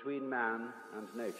between man and nature.